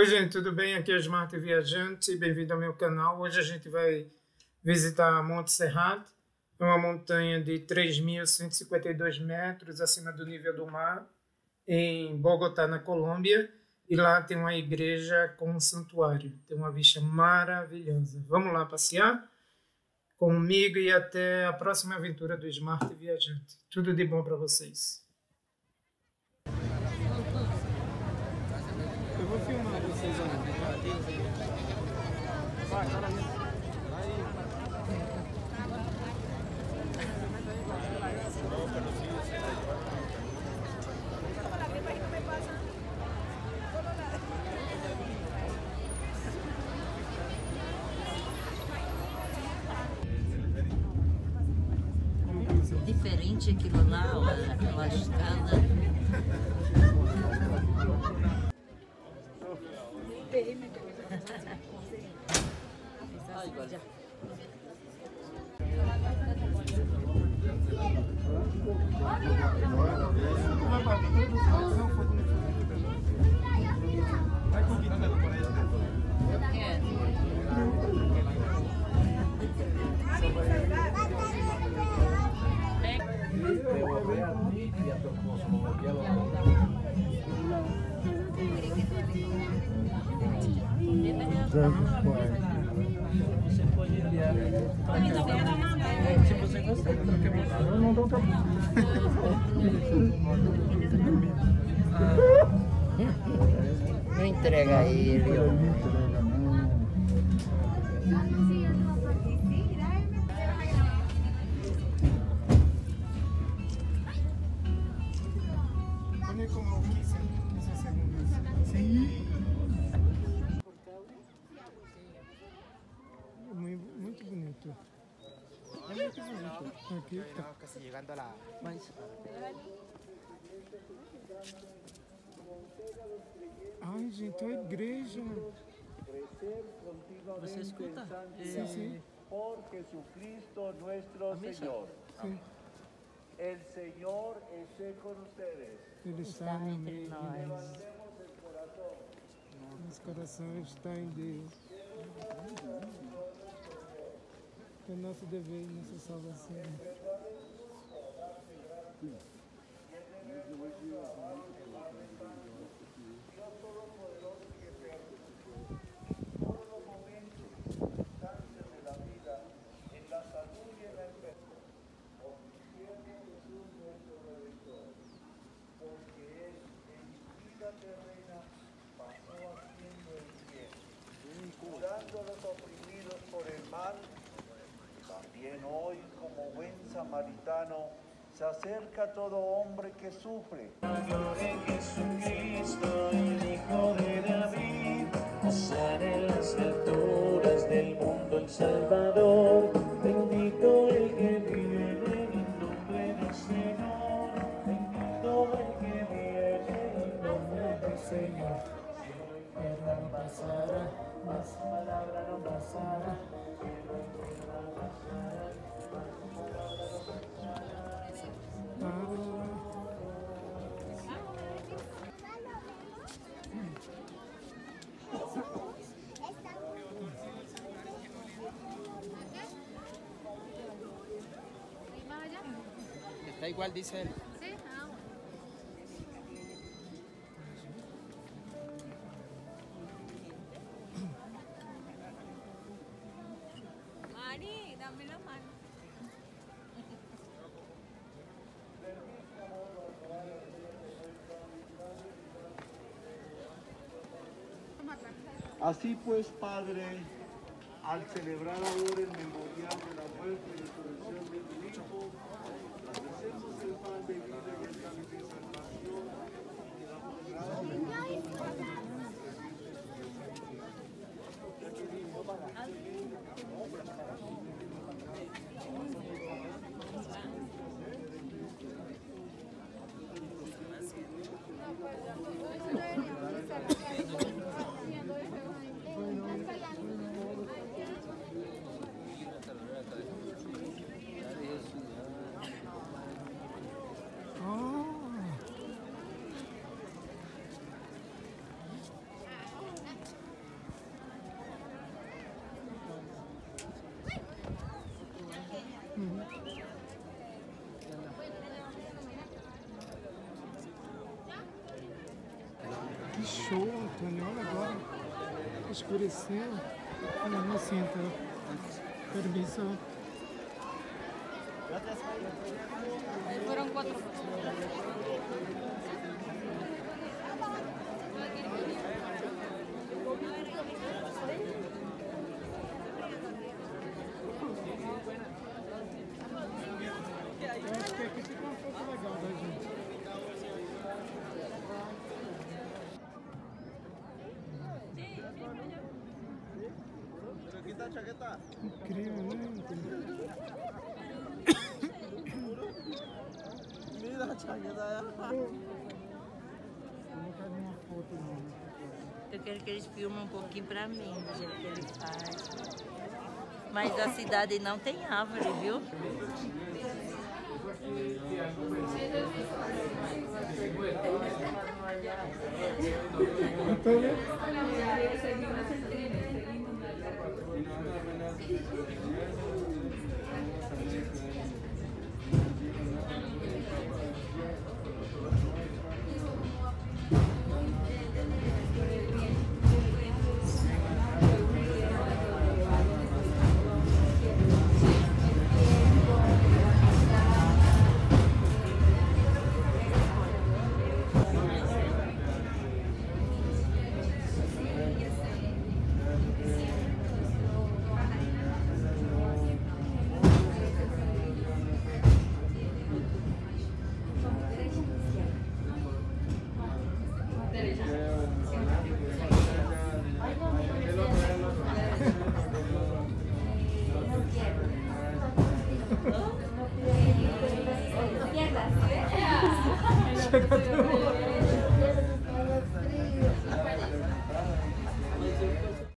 Oi, gente, tudo bem? Aqui é o Smart Viajante, bem-vindo ao meu canal. Hoje a gente vai visitar Monte Serrat, é uma montanha de 3.152 metros acima do nível do mar, em Bogotá, na Colômbia. E lá tem uma igreja com um santuário, tem uma vista maravilhosa. Vamos lá passear? Comigo e até a próxima aventura do Smart Viajante. Tudo de bom para vocês. Diferente aquilo lá, aquela escada. Você pode enviar se você gostar de trocar eu não dou trabalho. Não entrega ele. Olha como bonito. Aqui tá. casi llegando a la... Ai, gente, a igreja. você escuta? Sim, sim. por Jesucristo nuestro Amén. Señor. sim. El Señor esté con ustedes. Ele está Está no nós. Nosso coração está em Deus. É nosso dever nossa salvação. por el mal, también hoy, como buen samaritano, se acerca todo hombre que sufre. Jesucristo, el Hijo de David, Osana en las alturas del mundo el Salvador, bendito el que viene en nombre del Señor, bendito el que viene en nombre del Señor. Tierra no pasará, más palabra no pasará. Está igual, dice él. Dame la mano. Así pues, Padre, al celebrar ahora el memorial de la muerte de tu Antônio, olha agora. Escureceu. Olha, não senta. Permissão. Fueron cuatro. Eu acho que aqui fica uma foto legal da gente. Incrível, né? Eu não quero uma foto não. né? Eu quero que eles filmem um pouquinho pra mim, do jeito que ele faz. Mas a cidade não tem árvore, viu? Então, you know, I'm not